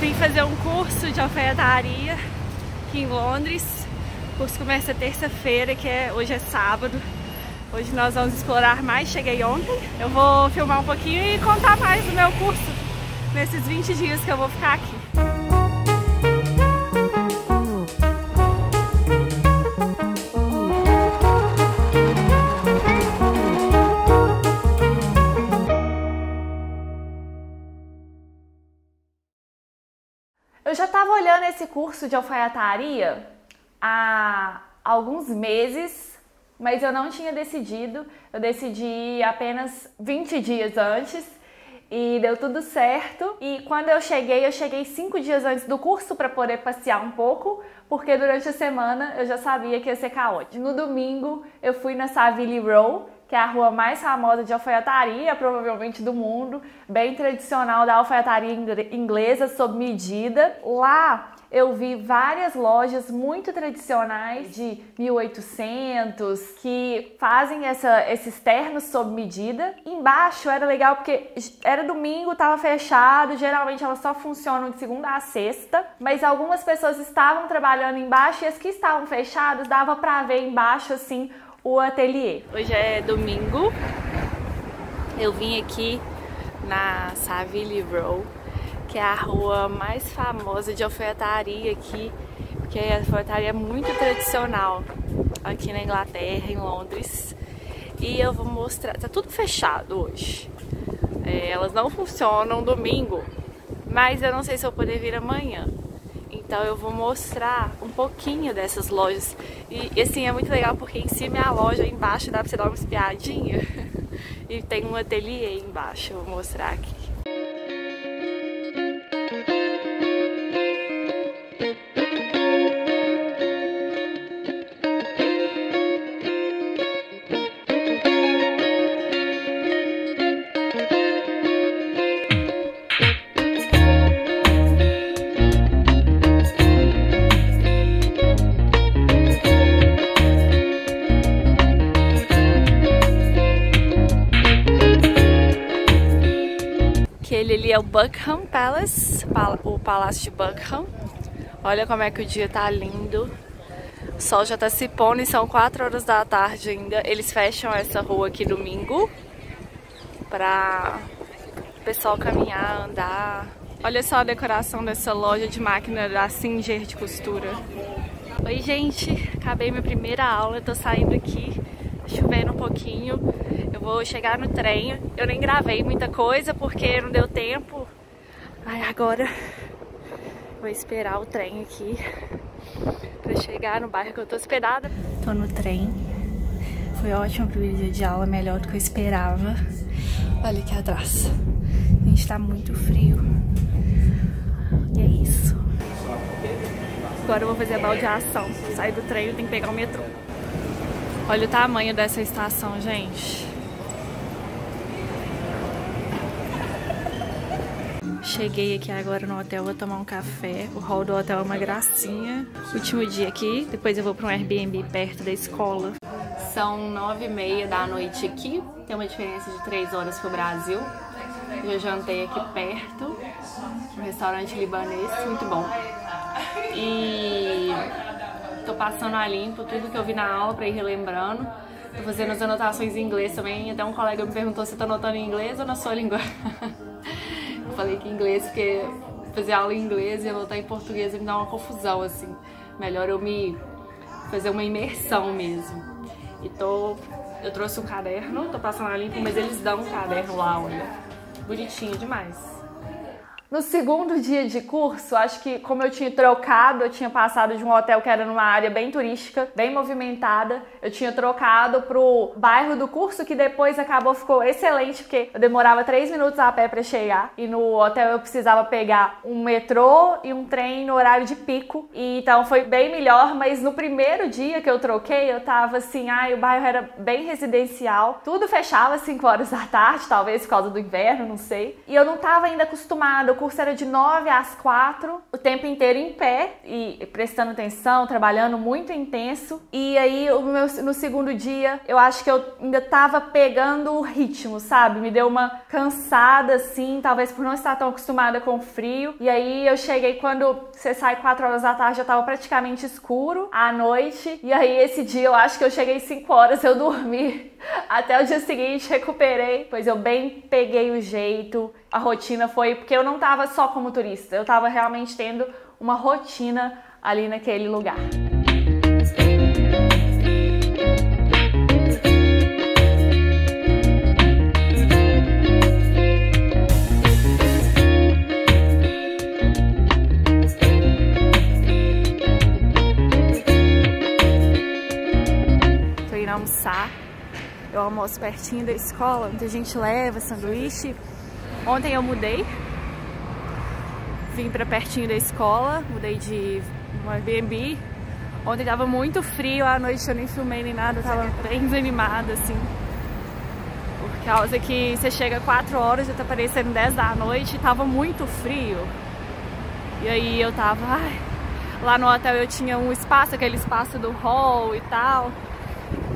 Vim fazer um curso de alfaiataria aqui em Londres. O curso começa terça-feira, que é, hoje é sábado. Hoje nós vamos explorar mais, cheguei ontem. Eu vou filmar um pouquinho e contar mais do meu curso nesses 20 dias que eu vou ficar aqui. Eu já estava olhando esse curso de alfaiataria há alguns meses, mas eu não tinha decidido. Eu decidi apenas 20 dias antes e deu tudo certo. E quando eu cheguei, eu cheguei cinco dias antes do curso para poder passear um pouco, porque durante a semana eu já sabia que ia ser caótico. No domingo eu fui na Savile Row, que é a rua mais famosa de alfaiataria, provavelmente do mundo, bem tradicional da alfaiataria inglesa sob medida. Lá eu vi várias lojas muito tradicionais de 1800 que fazem essa, esses ternos sob medida. Embaixo era legal porque era domingo, estava fechado, geralmente elas só funcionam de segunda a sexta, mas algumas pessoas estavam trabalhando embaixo e as que estavam fechadas dava para ver embaixo assim o ateliê. Hoje é domingo. Eu vim aqui na Savile Row, que é a rua mais famosa de alfaiataria aqui, porque a alfaiataria é muito tradicional aqui na Inglaterra, em Londres. E eu vou mostrar, tá tudo fechado hoje. É, elas não funcionam domingo, mas eu não sei se eu vou poder vir amanhã. Então eu vou mostrar um pouquinho dessas lojas. E, e assim, é muito legal porque em cima é a loja, embaixo dá pra você dar uma espiadinha. e tem um ateliê embaixo, eu vou mostrar aqui. É o Buckingham Palace, o Palácio de Buckingham. Olha como é que o dia tá lindo. O sol já tá se pondo e são 4 horas da tarde ainda. Eles fecham essa rua aqui domingo pra o pessoal caminhar, andar. Olha só a decoração dessa loja de máquina da Singer de costura. Oi, gente. Acabei minha primeira aula, tô saindo aqui, chovendo um pouquinho. Eu vou chegar no trem. Eu nem gravei muita coisa porque não deu tempo. Aí agora vou esperar o trem aqui pra chegar no bairro que eu tô hospedada. Tô no trem. Foi ótimo o primeiro dia de aula, melhor do que eu esperava. Olha aqui atrás. A gente tá muito frio. E é isso. Agora eu vou fazer a baldeação. Sair do trem, eu tenho que pegar o metrô. Olha o tamanho dessa estação, gente. Cheguei aqui agora no hotel, vou tomar um café. O hall do hotel é uma gracinha. Último dia aqui, depois eu vou para um Airbnb perto da escola. São nove e meia da noite aqui, tem uma diferença de três horas pro Brasil. Eu jantei aqui perto, um restaurante libanês, muito bom. E tô passando a limpo tudo que eu vi na aula para ir relembrando. Tô fazendo as anotações em inglês também, até um colega me perguntou se tá anotando em inglês ou na sua língua. falei que inglês, porque fazer aula em inglês e voltar em português me dá uma confusão, assim. Melhor eu me fazer uma imersão mesmo. E tô, eu trouxe um caderno, tô passando a limpo, mas eles dão um caderno lá, olha. Bonitinho demais. No segundo dia de curso, acho que como eu tinha trocado, eu tinha passado de um hotel que era numa área bem turística, bem movimentada, eu tinha trocado pro bairro do curso, que depois acabou, ficou excelente, porque eu demorava três minutos a pé para chegar, e no hotel eu precisava pegar um metrô e um trem no horário de pico, e então foi bem melhor, mas no primeiro dia que eu troquei, eu tava assim, ai, o bairro era bem residencial, tudo fechava às 5 horas da tarde, talvez por causa do inverno, não sei, e eu não tava ainda acostumada curso era de 9 às 4, o tempo inteiro em pé e prestando atenção, trabalhando muito intenso. E aí, meu, no segundo dia, eu acho que eu ainda tava pegando o ritmo, sabe? Me deu uma cansada assim, talvez por não estar tão acostumada com o frio. E aí eu cheguei quando você sai 4 horas da tarde, já tava praticamente escuro à noite. E aí esse dia eu acho que eu cheguei 5 horas, eu dormi até o dia seguinte, recuperei, pois eu bem peguei o jeito. A rotina foi porque eu não tava só como turista, eu tava realmente tendo uma rotina ali naquele lugar. Tô indo almoçar eu almoço pertinho da escola, muita gente leva sanduíche. Ontem eu mudei, vim para pertinho da escola, mudei de um Airbnb. Ontem tava muito frio, à noite eu nem filmei nem nada, tava bem desanimada assim. Por causa que você chega 4 horas, já tá parecendo 10 da noite e tava muito frio. E aí eu tava, ai, lá no hotel eu tinha um espaço, aquele espaço do hall e tal.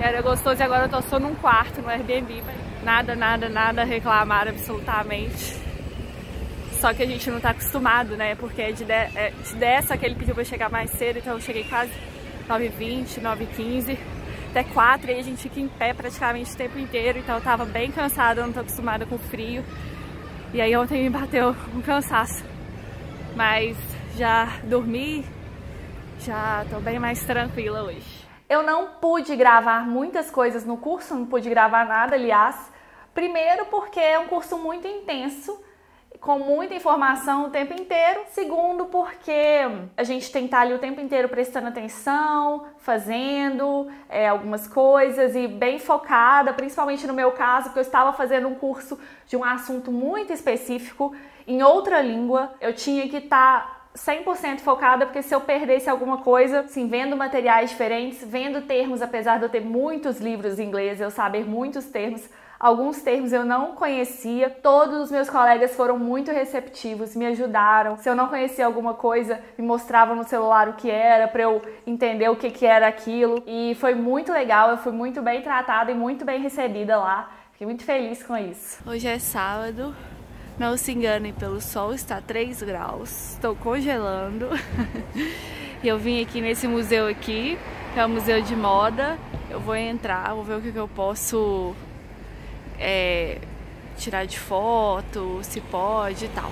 Era gostoso e agora eu tô só num quarto no Airbnb. Nada, nada, nada reclamar absolutamente. Só que a gente não tá acostumado, né? Porque é de, de, é de 10, só que ele pediu pra eu chegar mais cedo, então eu cheguei quase 9h20, 9h15, até 4 e a gente fica em pé praticamente o tempo inteiro, então eu tava bem cansada, não tô acostumada com frio. E aí ontem me bateu um cansaço. Mas já dormi, já tô bem mais tranquila hoje. Eu não pude gravar muitas coisas no curso, não pude gravar nada, aliás. Primeiro, porque é um curso muito intenso, com muita informação o tempo inteiro. Segundo, porque a gente tem que estar ali o tempo inteiro prestando atenção, fazendo é, algumas coisas e bem focada, principalmente no meu caso, porque eu estava fazendo um curso de um assunto muito específico em outra língua. Eu tinha que estar 100% focada, porque se eu perdesse alguma coisa, assim, vendo materiais diferentes, vendo termos, apesar de eu ter muitos livros em inglês, eu saber muitos termos, alguns termos eu não conhecia. Todos os meus colegas foram muito receptivos, me ajudaram. Se eu não conhecia alguma coisa, me mostravam no celular o que era para eu entender o que que era aquilo. E foi muito legal, eu fui muito bem tratada e muito bem recebida lá. Fiquei muito feliz com isso. Hoje é sábado, não se enganem pelo sol, está 3 graus. Estou congelando. e eu vim aqui nesse museu aqui, que é um museu de moda. Eu vou entrar, vou ver o que, que eu posso é, tirar de foto, se pode e tal.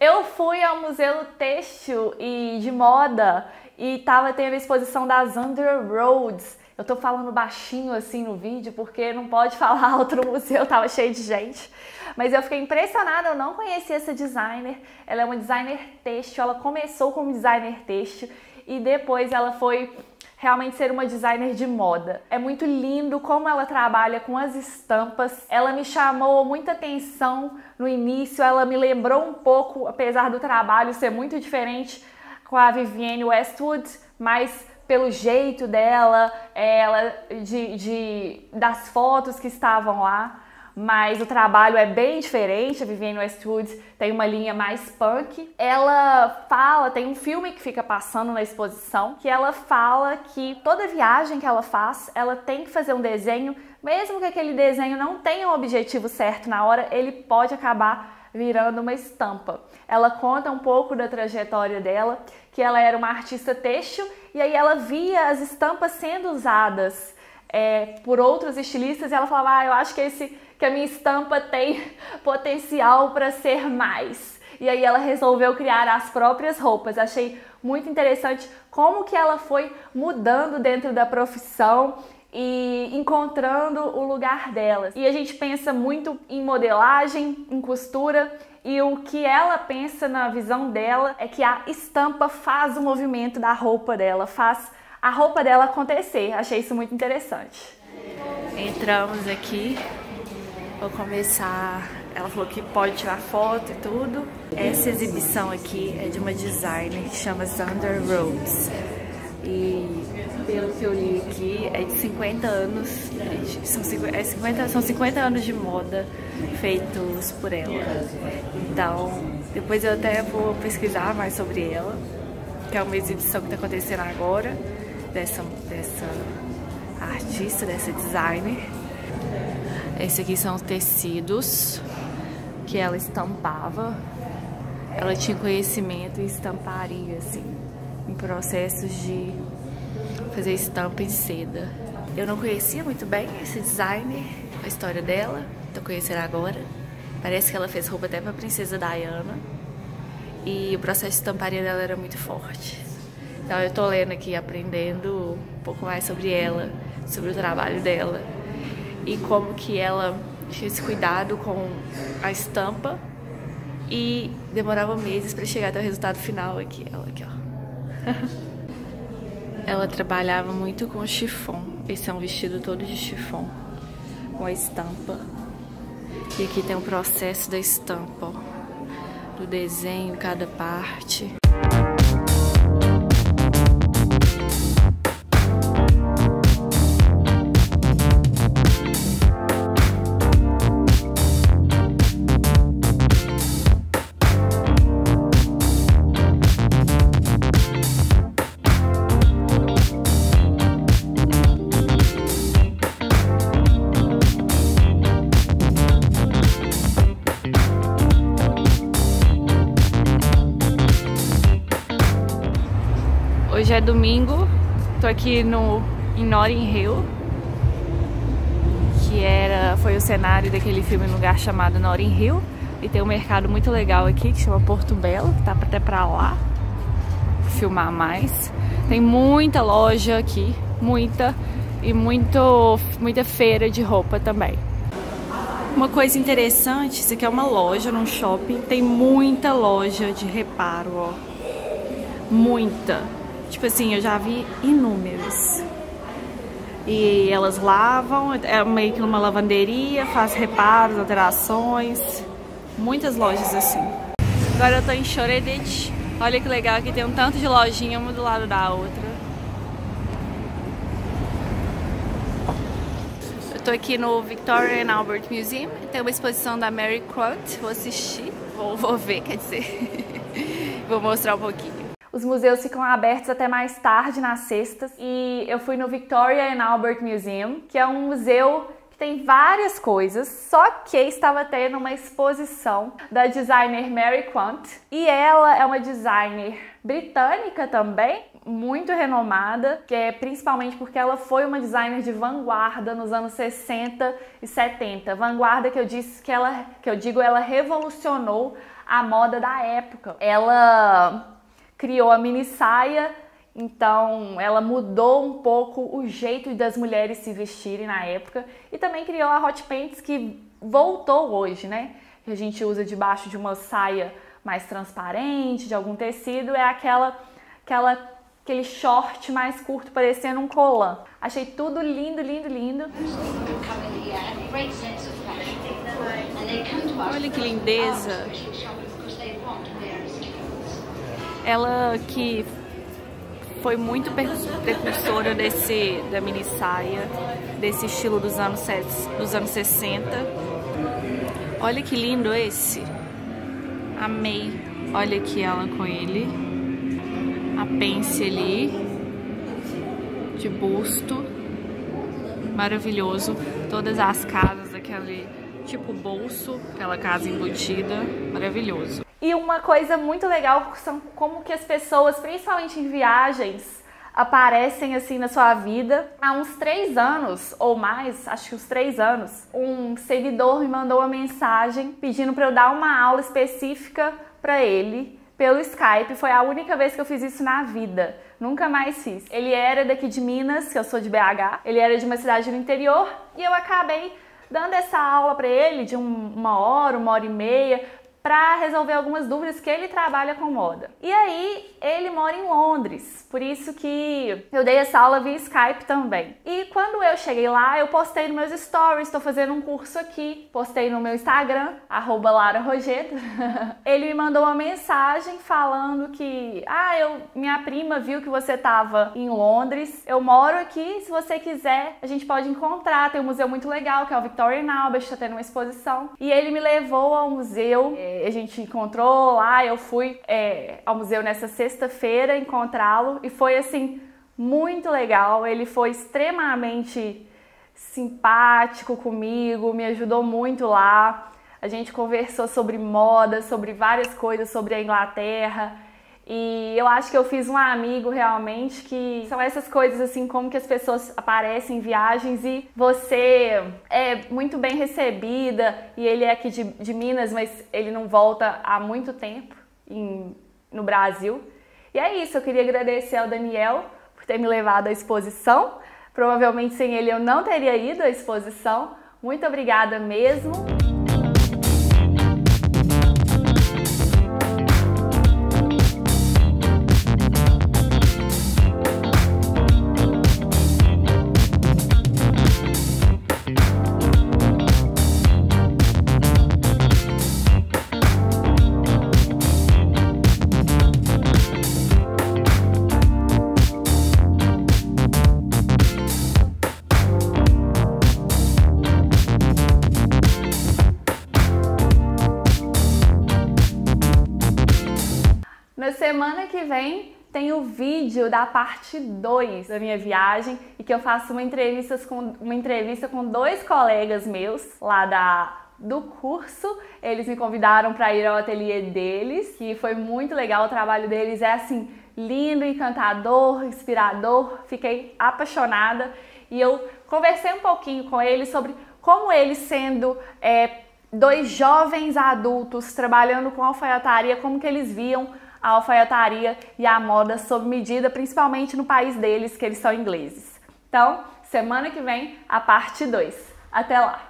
Eu fui ao Museu Têxtil e de Moda e tava tendo a exposição das Under Roads. Eu tô falando baixinho assim no vídeo porque não pode falar no museu, tava cheio de gente. Mas eu fiquei impressionada, eu não conhecia essa designer. Ela é uma designer têxtil, ela começou como designer têxtil e depois ela foi realmente ser uma designer de moda. É muito lindo como ela trabalha com as estampas. Ela me chamou muita atenção no início, ela me lembrou um pouco, apesar do trabalho ser muito diferente com a Vivienne Westwood, mas pelo jeito dela, ela de, de das fotos que estavam lá mas o trabalho é bem diferente. A Vivienne Westwood tem uma linha mais punk. Ela fala, tem um filme que fica passando na exposição, que ela fala que toda viagem que ela faz, ela tem que fazer um desenho, mesmo que aquele desenho não tenha um objetivo certo na hora, ele pode acabar virando uma estampa. Ela conta um pouco da trajetória dela, que ela era uma artista têxtil e aí ela via as estampas sendo usadas é, por outros estilistas e ela falava, ah, eu acho que esse que a minha estampa tem potencial para ser mais. E aí ela resolveu criar as próprias roupas. Achei muito interessante como que ela foi mudando dentro da profissão e encontrando o lugar dela. E a gente pensa muito em modelagem, em costura, e o que ela pensa na visão dela é que a estampa faz o movimento da roupa dela, faz a roupa dela acontecer. Achei isso muito interessante. Entramos aqui Vou começar. Ela falou que pode tirar foto e tudo. Essa exibição aqui é de uma designer que chama Thunder Rhodes. E pelo que eu li aqui, é de 50 anos. São 50, é 50, são 50 anos de moda feitos por ela. Então, Depois eu até vou pesquisar mais sobre ela, que é uma exibição que está acontecendo agora, dessa, dessa artista, dessa designer. Esse aqui são os tecidos que ela estampava. Ela tinha conhecimento em estamparia, assim, em processos de fazer estampa em seda. Eu não conhecia muito bem esse designer, a história dela, tô conhecendo agora. Parece que ela fez roupa até pra princesa Diana. E o processo de estamparia dela era muito forte. Então eu tô lendo aqui, aprendendo um pouco mais sobre ela, sobre o trabalho dela e como que ela tinha esse cuidado com a estampa e demorava meses para chegar até o resultado final aqui, ela aqui, ó. ela trabalhava muito com chifon. Esse é um vestido todo de chifon, com a estampa. E aqui tem o processo da estampa, ó, do desenho, cada parte. Domingo, tô aqui no, em Notting Hill, que era, foi o cenário daquele filme um lugar chamado Notting Hill. E tem um mercado muito legal aqui que chama Porto Belo, que tá até pra lá filmar mais. Tem muita loja aqui, muita, e muito, muita feira de roupa também. Uma coisa interessante, isso aqui é uma loja num shopping, tem muita loja de reparo, ó. Muita. Tipo assim, eu já vi inúmeros. E elas lavam, é meio que uma lavanderia, faz reparos, alterações. Muitas lojas assim. Agora eu tô em Shoreditch. Olha que legal, aqui tem um tanto de lojinha uma do lado da outra. Eu tô aqui no Victoria and Albert Museum. Tem uma exposição da Mary Quant. Vou assistir, vou, vou ver, quer dizer. vou mostrar um pouquinho. Os museus ficam abertos até mais tarde nas sextas e eu fui no Victoria and Albert Museum, que é um museu que tem várias coisas, só que estava tendo uma exposição da designer Mary Quant e ela é uma designer britânica também, muito renomada, que é principalmente porque ela foi uma designer de vanguarda nos anos 60 e 70. Vanguarda que eu disse que ela que eu digo ela revolucionou a moda da época. Ela criou a mini saia, então ela mudou um pouco o jeito das mulheres se vestirem na época e também criou a hot pants que voltou hoje, né? Que a gente usa debaixo de uma saia mais transparente, de algum tecido, é aquela aquela aquele short mais curto parecendo um colã. Achei tudo lindo, lindo, lindo. Olha que lindeza ela que foi muito precursora desse, da mini saia, desse estilo dos anos, dos anos 60. Olha que lindo esse. Amei. Olha aqui ela com ele. A pence ali. De busto. Maravilhoso. Todas as casas, aquele tipo bolso, aquela casa embutida. Maravilhoso. E uma coisa muito legal são como que as pessoas, principalmente em viagens, aparecem assim na sua vida. Há uns três anos ou mais, acho que uns três anos, um seguidor me mandou uma mensagem pedindo para eu dar uma aula específica para ele pelo Skype. Foi a única vez que eu fiz isso na vida. Nunca mais fiz. Ele era daqui de Minas, que eu sou de BH. Ele era de uma cidade no interior e eu acabei dando essa aula para ele de um, uma hora, uma hora e meia, para resolver algumas dúvidas que ele trabalha com moda. E aí, ele mora em Londres, por isso que eu dei essa aula via Skype também. E quando eu cheguei lá, eu postei nos meus stories, estou fazendo um curso aqui, postei no meu Instagram, arroba Lara Rogeta. ele me mandou uma mensagem falando que, ah, eu, minha prima viu que você estava em Londres, eu moro aqui, se você quiser, a gente pode encontrar, tem um museu muito legal, que é o Victoria Albert, está tendo uma exposição. E ele me levou ao museu, é, a gente encontrou lá, eu fui é, ao museu nessa sexta-feira encontrá-lo e foi assim muito legal. Ele foi extremamente simpático comigo, me ajudou muito lá. A gente conversou sobre moda, sobre várias coisas sobre a Inglaterra. E eu acho que eu fiz um amigo realmente que são essas coisas assim, como que as pessoas aparecem em viagens e você é muito bem recebida e ele é aqui de, de Minas, mas ele não volta há muito tempo em, no Brasil. E é isso, eu queria agradecer ao Daniel por ter me levado à exposição. Provavelmente sem ele eu não teria ido à exposição. Muito obrigada mesmo. Vídeo da parte 2 da minha viagem e que eu faço uma entrevista com, uma entrevista com dois colegas meus lá da do curso. Eles me convidaram para ir ao ateliê deles, que foi muito legal. O trabalho deles é assim lindo, encantador, inspirador. Fiquei apaixonada e eu conversei um pouquinho com eles sobre como eles sendo é, dois jovens adultos trabalhando com alfaiataria, como que eles viam a alfaiataria e a moda sob medida, principalmente no país deles, que eles são ingleses. Então, semana que vem, a parte 2. Até lá!